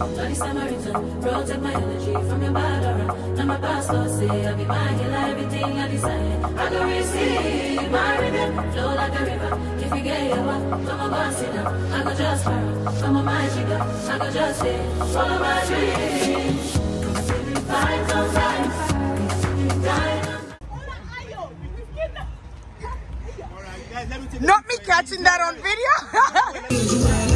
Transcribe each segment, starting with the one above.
Bloody Samaritan, protect my energy from your bad aura. Now my pastor say I be my healer, everything I desire. I go receive my rhythm, flow like a river. If you get your back, come on, go and sit. I go just borrow, come on, my jigger. I go just say, follow my dreams. Find some time. Not me catching that on video.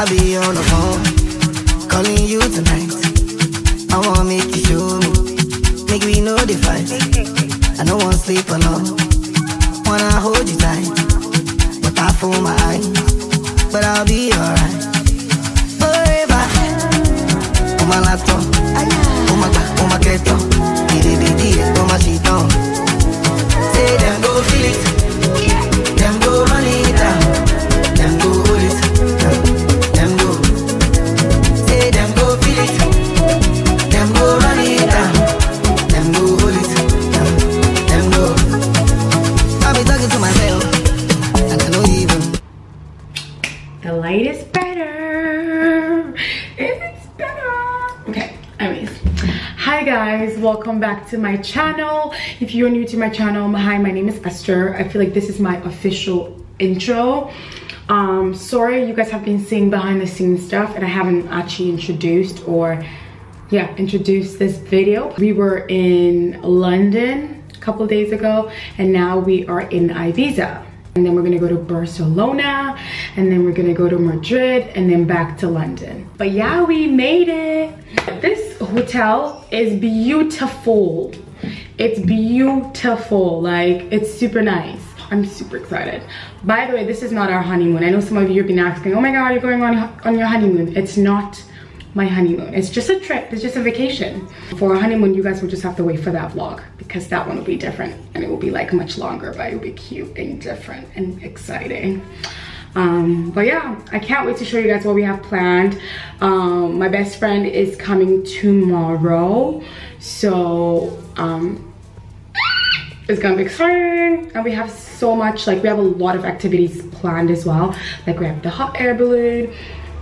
I be on the phone, calling you tonight. I wanna make you show me, make we know the fight. I don't wanna sleep alone, wanna hold you tight, but I fool my eyes, but I'll be alright. Welcome back to my channel. If you're new to my channel, hi, my name is Esther. I feel like this is my official intro. Um, sorry you guys have been seeing behind the scenes stuff and I haven't actually introduced or yeah, introduced this video. We were in London a couple days ago and now we are in Ibiza and then we're gonna go to Barcelona, and then we're gonna go to Madrid, and then back to London. But yeah, we made it. This hotel is beautiful. It's beautiful, like it's super nice. I'm super excited. By the way, this is not our honeymoon. I know some of you have been asking, oh my God, you're going on, on your honeymoon. It's not my honeymoon. It's just a trip, it's just a vacation. For a honeymoon, you guys will just have to wait for that vlog because that one will be different and it will be like much longer, but it will be cute and different and exciting. Um, but yeah, I can't wait to show you guys what we have planned. Um, my best friend is coming tomorrow. So, um, it's gonna be exciting and we have so much like we have a lot of activities planned as well like we have the hot air balloon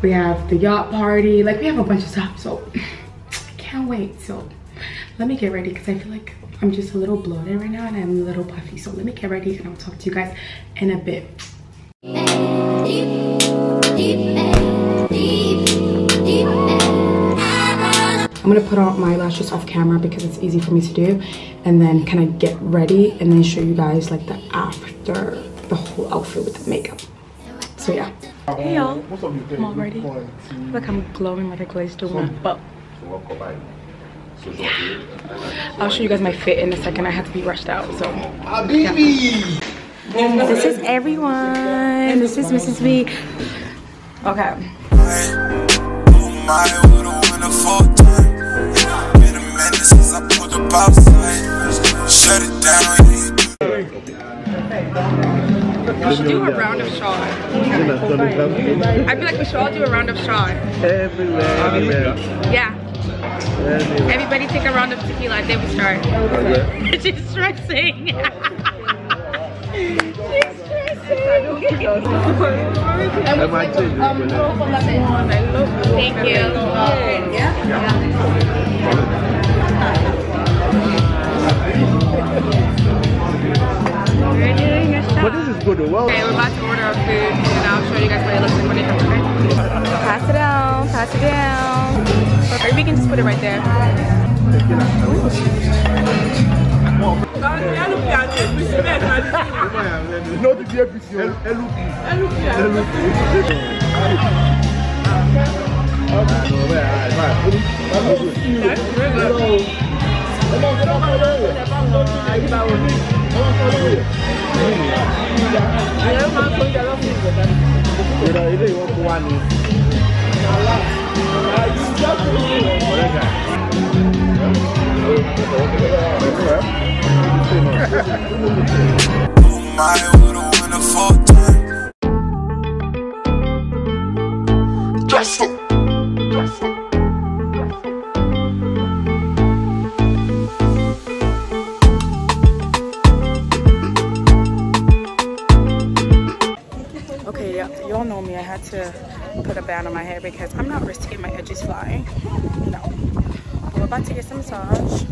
we have the yacht party like we have a bunch of stuff so i can't wait so let me get ready because i feel like i'm just a little bloated right now and i'm a little puffy so let me get ready and i'll talk to you guys in a bit I'm gonna put on my lashes off camera because it's easy for me to do and then kind of get ready and then show you guys like the after the whole outfit with the makeup. So yeah. Hey y'all, I'm all ready. Look, I'm glowing like a glazed donut, but yeah. I'll show you guys my fit in a second. I had to be rushed out, so. Yeah. This is everyone. This is Mrs. V. Okay. My would've won We should do a round of shot. I feel like we should all do a round of shot. Everywhere, everywhere. Yeah. Everybody take a round of tequila and then we start. She's stressing. She's stressing. I might change it. Um, Thank you. We're shot. But this. Well, Okay, we're about to order our food and I'll show you guys what it looks like when it comes, okay? Pass it down, pass it down. Or we can just put it right there. no, the ìrọ̀ ilé ìwọ̀n fún wa to put a band on my hair because I'm not risking my edges flying. No. We're about to get some massage.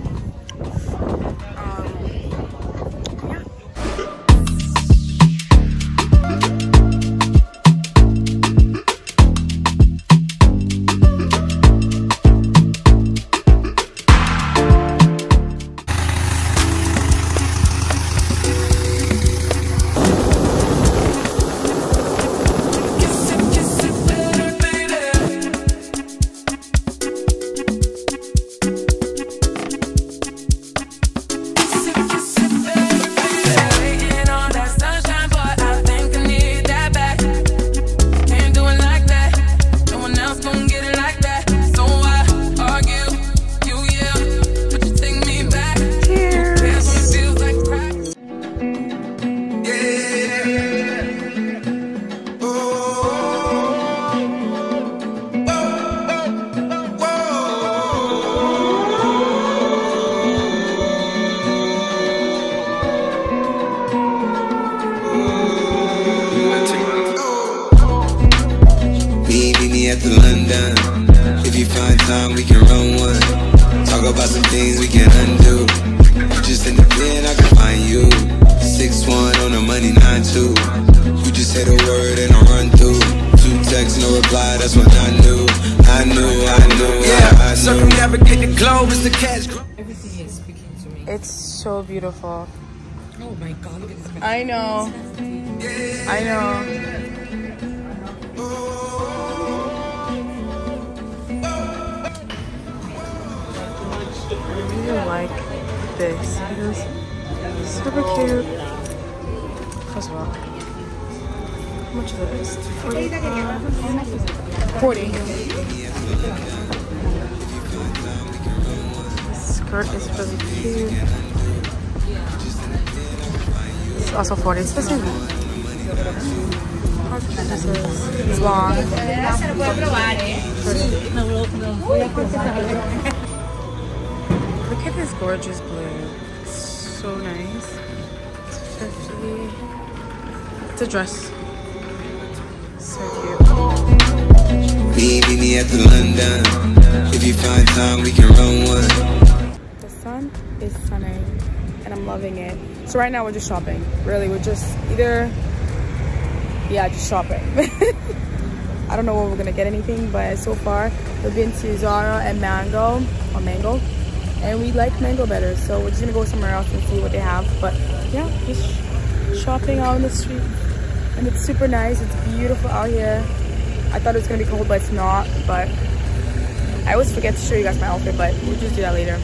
Texts, no reply. That's when I knew. I knew, I knew, Yeah, I, I knew. circumnavigate the globe is the cash. Everything is speaking to me. It's so beautiful. Oh my god, look at this. I know. I know. I really like this. It is super cute. First of all, how much is this? 40. 40. This skirt is really cute. It's also 40. It's the same. This is. Long. Look at this gorgeous blue. It's so nice. It's 50. It's a dress. Me at the London. If you find time, we can run one. The sun is sunning and I'm loving it. So right now we're just shopping. Really, we're just either, yeah, just shopping. I don't know where we're gonna get anything, but so far we've been to Zara and Mango, or Mango, and we like Mango better. So we're just gonna go somewhere else and see what they have. But yeah, just shopping out on the street. And it's super nice, it's beautiful out here. I thought it was gonna be cold, but it's not. But I always forget to show you guys my outfit, but we'll just do that later.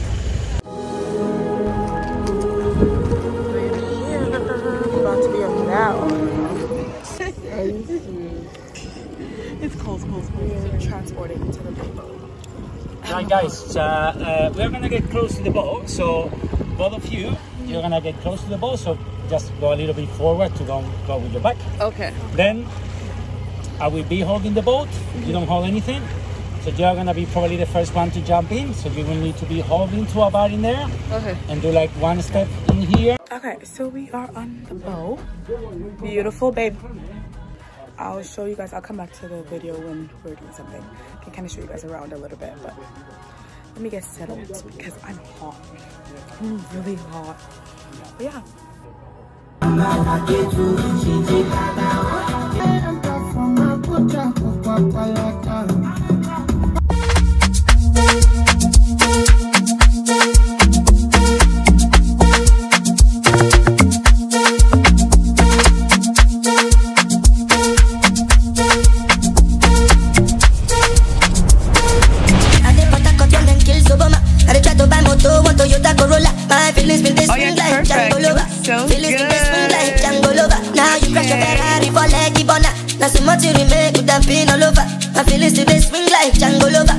It's cold, cold, cold. We're transporting to the boat. Right, guys, uh, uh, we're gonna get close to the boat. So, both of you, you're gonna get close to the boat. So, just go a little bit forward to don't go with your back. Okay. Then, I will be holding the boat. You mm-hmm. don't hold anything. So, you're gonna be probably the first one to jump in. So, you will need to be holding to a bar in there Okay. and do like one step in here. Okay, so we are on the boat. Beautiful, babe. I'll show you guys. I'll come back to the video when we're doing something. I can kind of show you guys around a little bit, but let me get settled because I'm hot. I'm really hot. But yeah. Toyota Corolla. My feelings been this Oh, yeah, like perfect. So feelings Now so much you remain could have been all over. My feelings today swing like Django Lover.